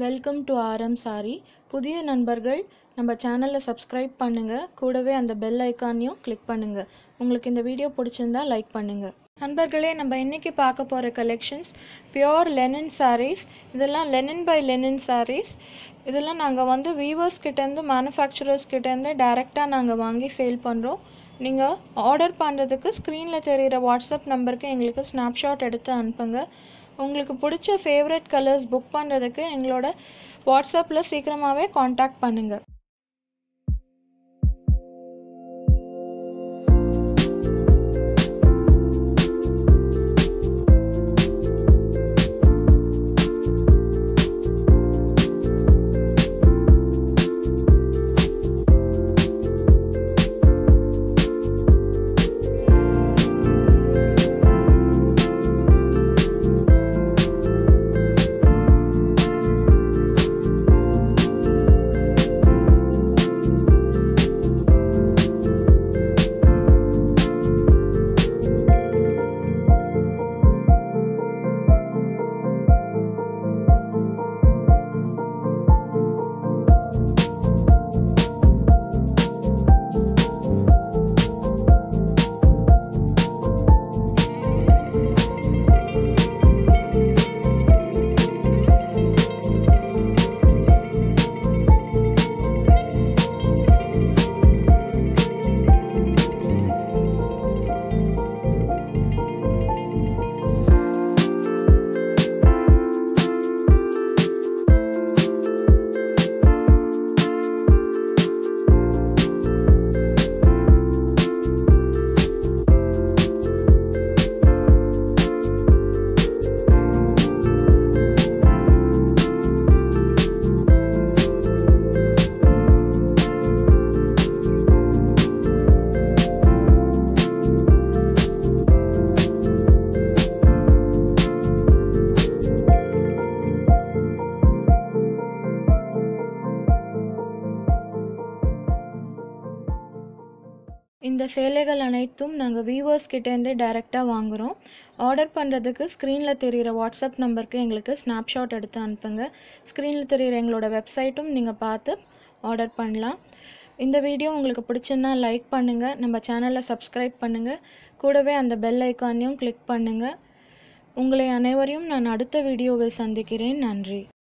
Welcome to RM sorry புதிய நண்பர்கள் நம்ம சேனலை சப்ஸ்கிரைப் பண்ணுங்கள் கூடவே அந்த பெல் ஐக்கானையும் கிளிக் பண்ணுங்கள் உங்களுக்கு இந்த வீடியோ பிடிச்சிருந்தா லைக் பண்ணுங்கள் நண்பர்களே நம்ம இன்றைக்கி பார்க்க போகிற கலெக்ஷன்ஸ் பியோர் லெனின் சாரீஸ் இதெல்லாம் லெனின் பை லெனின் சாரீஸ் இதெல்லாம் நாங்கள் வந்து வீவர்ஸ் கிட்டேருந்து மேனுஃபேக்சரர்ஸ் கிட்டேருந்து டைரெக்டாக நாங்கள் வாங்கி சேல் பண்ணுறோம் நீங்கள் ஆர்டர் பண்ணுறதுக்கு ஸ்க்ரீனில் தெரிகிற வாட்ஸ்அப் நம்பருக்கு எங்களுக்கு ஸ்னாப்ஷாட் எடுத்து அனுப்புங்க. உங்களுக்கு பிடிச்ச ஃபேவரட் கலர்ஸ் புக் பண்ணுறதுக்கு எங்களோட வாட்ஸ்அப்பில் சீக்கிரமாகவே காண்டாக்ட் பண்ணுங்கள் இந்த சேலைகள் அனைத்தும் நாங்கள் வியூவர்ஸ் கிட்டேருந்து டைரெக்டாக வாங்குகிறோம் ஆர்டர் பண்ணுறதுக்கு ஸ்க்ரீனில் தெரிகிற வாட்ஸ்அப் நம்பருக்கு எங்களுக்கு ஸ்னாப்ஷாட் எடுத்து அனுப்புங்க. ஸ்க்ரீனில் தெரிகிற எங்களோட வெப்சைட்டும் நீங்கள் பார்த்து ஆர்டர் பண்ணலாம். இந்த வீடியோ உங்களுக்கு பிடிச்சுன்னா லைக் பண்ணுங்கள் நம்ம சேனலை சப்ஸ்கிரைப் பண்ணுங்கள் கூடவே அந்த பெல் ஐக்கானையும் கிளிக் பண்ணுங்கள் உங்களை அனைவரையும் நான் அடுத்த வீடியோவில் சந்திக்கிறேன். நன்றி.